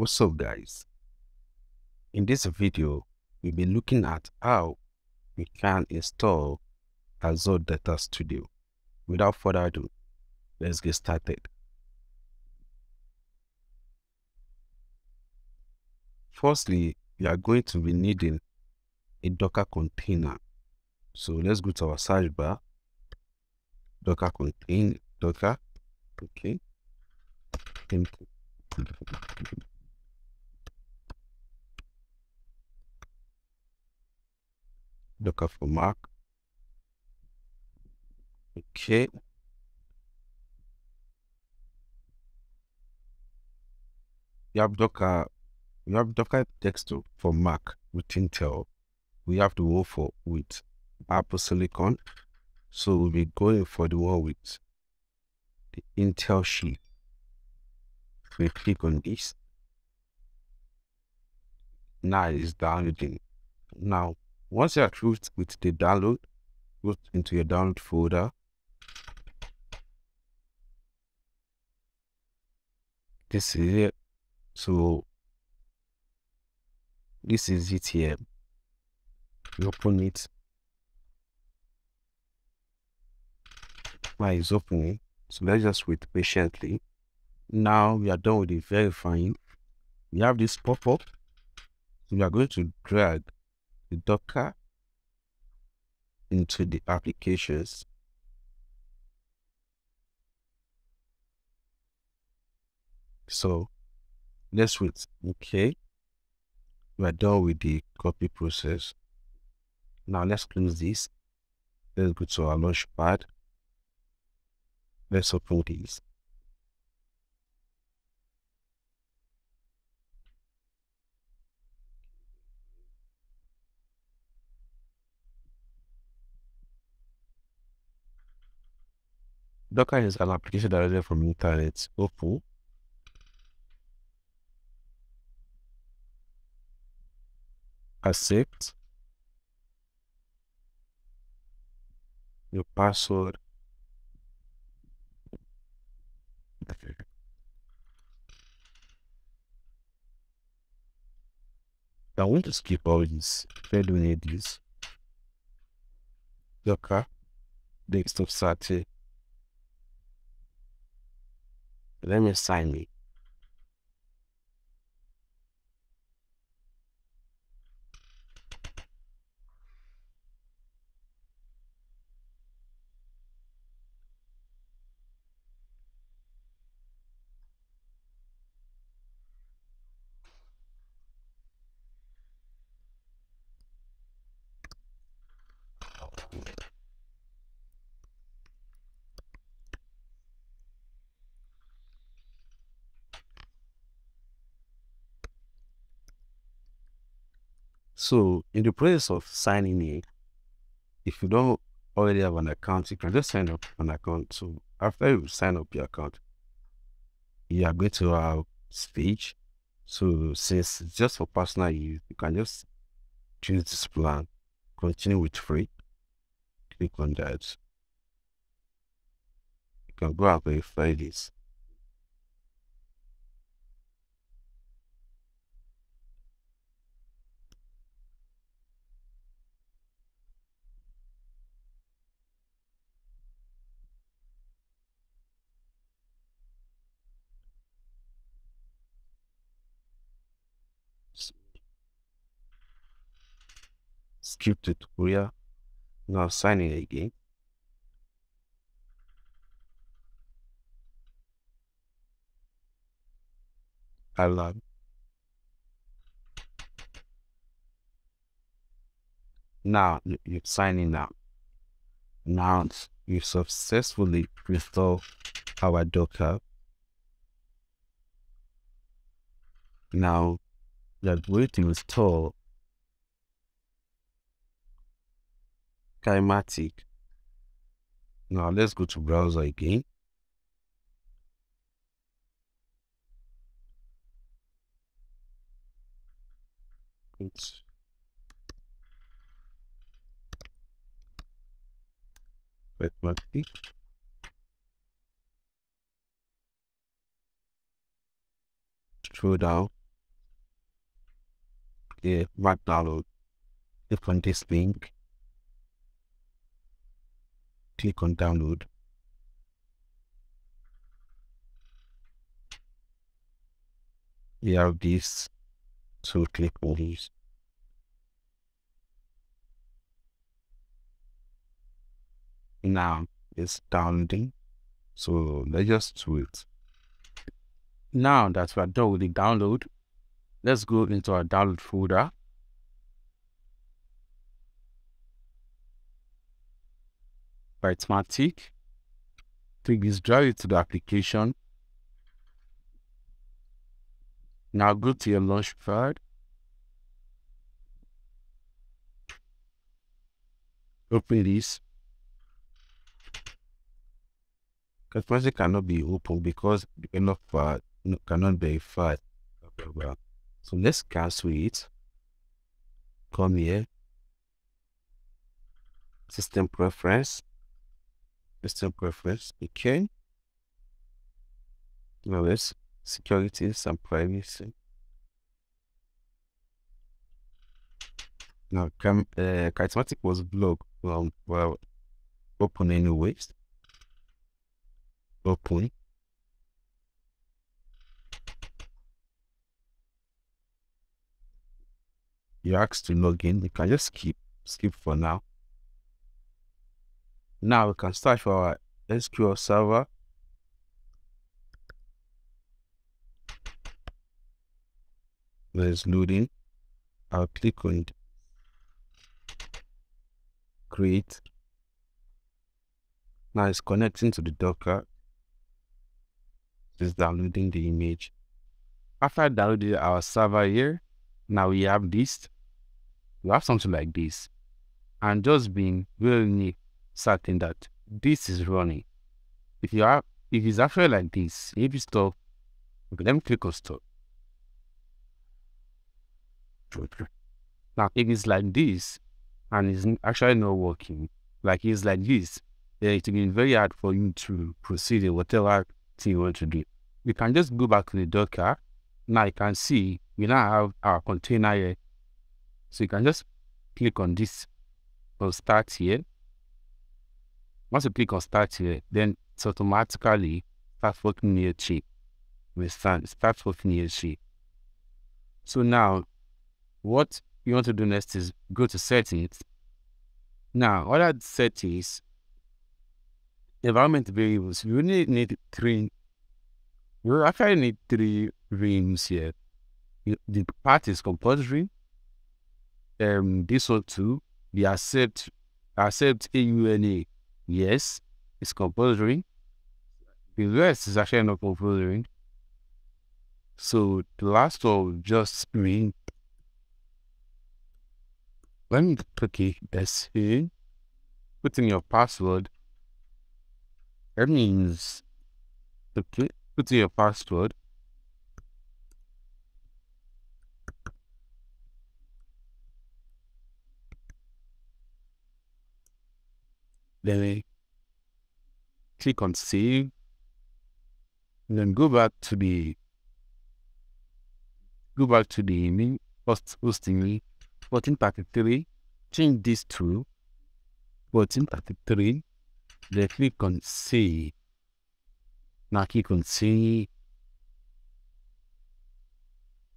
What's up guys? In this video, we'll be looking at how we can install Azure Data Studio. Without further ado, let's get started. Firstly, we are going to be needing a Docker container. So let's go to our search bar, Docker contain Docker, okay. Docker for Mac. Okay. You have Docker, you have Docker desktop for Mac with Intel. We have the one for with Apple Silicon. So we'll be going for the one with the Intel sheet. We click on this. Now it's downloading. Now once you are through with the download, go into your download folder. This is it. So this is it here. You open it. Why is opening? So let's just wait patiently. Now we are done with the verifying. We have this pop-up. We are going to drag the Docker into the applications. So let's wait. Okay. We are done with the copy process. Now let's close this. Let's go to our launch pad. Let's open this. Docker is an application directly from the internet. Open. Accept. Your password. I want to skip all this. Where do we need this? Docker. Desktop started. Let me me. So in the process of signing in, if you don't already have an account, you can just sign up an account. So after you sign up your account, you are going to have speech. So since it's just for personal use, you can just choose this plan, continue with free, click on that. You can go and verify this. Skip tutorial. Now sign in again. Allow now you sign in now. Now you successfully install our docker. Now we are going to install Kitematic. Now let's go to browser again. It's Kitematic. Scroll down here, Mac download. Click on this link. Click on download. We have this, so click on this. Now it's downloading, so let's just wait. Now that we are done with the download, let's go into our download folder. Kitematic. Take this, drag it to the application. Now go to your launchpad. Open this. Kitematic cannot be open because enough uh, cannot blah, blah. So let's cancel it. Come here. System preference. System preference. Okay. Now let's security and privacy. Now, cam uh, Charismatic was blocked from well, open anyways. Open. you asked to log in, you can just skip, skip for now. Now we can start for our SQL server. There's loading. I'll click on create. Now it's connecting to the Docker. It's downloading the image. After downloading our server here, now we have this. We have something like this. And just being really certain that this is running. If you have if it's actually like this, if you stop, let me click on stop. Now, if it's like this and it's actually not working, like it's like this, then it will be very hard for you to proceed in whatever thing you want to do. You can just go back to the Docker. Now you can see we now have our container here. So you can just click on this or start here. Once you click on start here, then it's automatically starts working near chip. Start starts working near chip. So now what you want to do next is go to settings. Now, other settings, environment variables, you only need three. You actually need three rooms here. The part is compulsory. Um, this one too. The accept accept EULA. Yes, it's compulsory. The rest is actually not compulsory. So the last one just mean let me okay, that's it. Put in your password. That means put in your password. Then I click on save. And then go back to the go back to the main host hosting link 1433, change this to 1433, then click on save. Now click on save.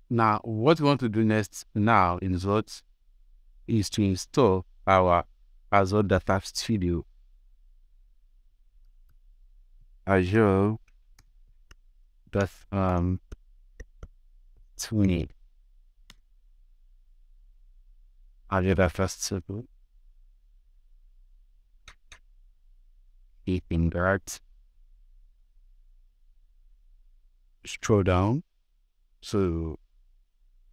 Now, what we want to do next now in what is to install our Azure Data Studio. Azure Data um, 20. Algebra Festival. Eating that. Scroll down. So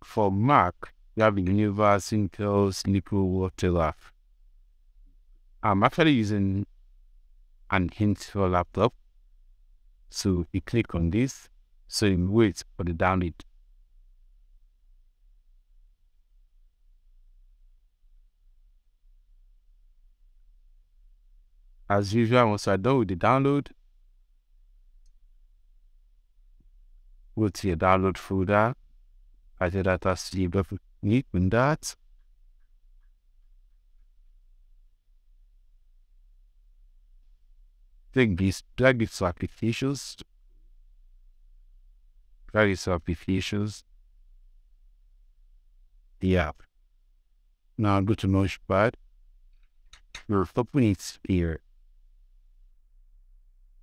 for Mac, you have Universe, Intel, Snippet, whatever. I'm actually using an Intel laptop. So you click on this. So you wait for the download. as usual, once I done with the download, go to your download folder, Azure Data Studio, open that. Take this, drag it to applications. Drag it to applications. App. Now to Launchpad. We'll open it here.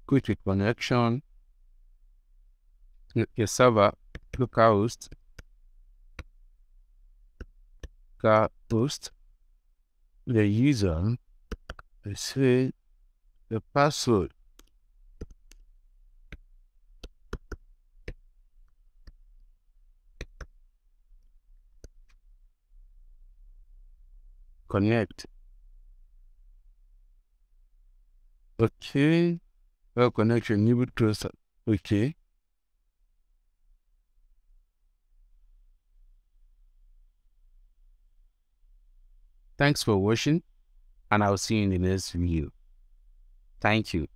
Go to connection. Your server, localhost, localhost, the user, let's the password. Connect. Okay. Well, connection, new trust. Okay. Thanks for watching and I'll see you in the next video. Thank you.